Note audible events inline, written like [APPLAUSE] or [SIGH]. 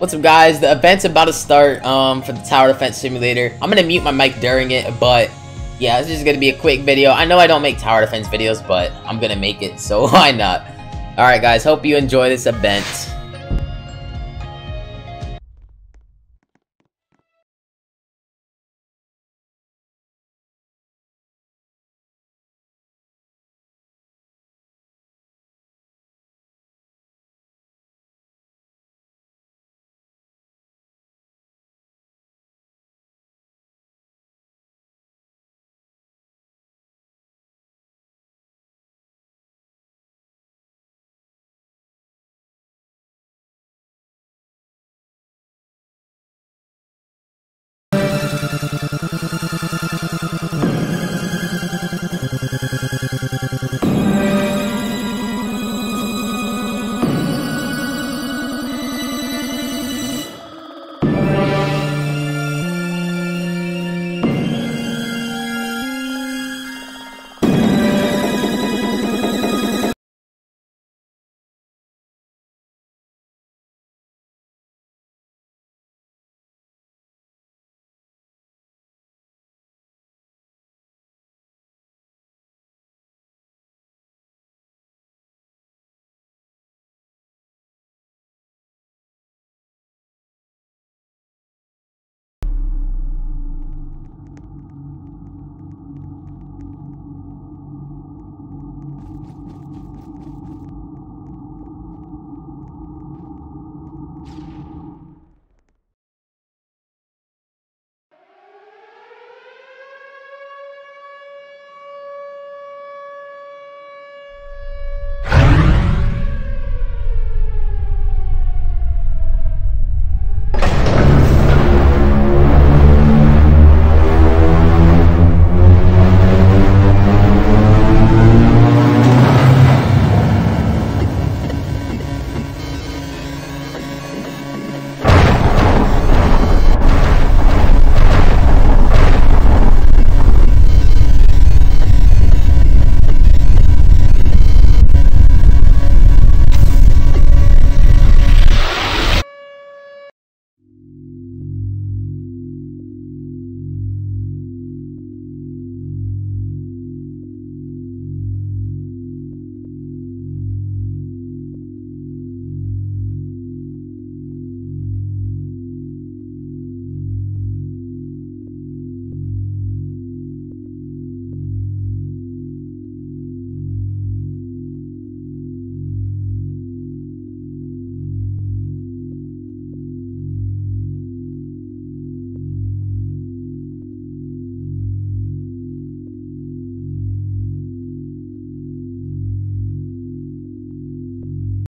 What's up guys, the event's about to start um, for the Tower Defense Simulator. I'm gonna mute my mic during it, but yeah, this is gonna be a quick video. I know I don't make Tower Defense videos, but I'm gonna make it, so [LAUGHS] why not? Alright guys, hope you enjoy this event. Thank you.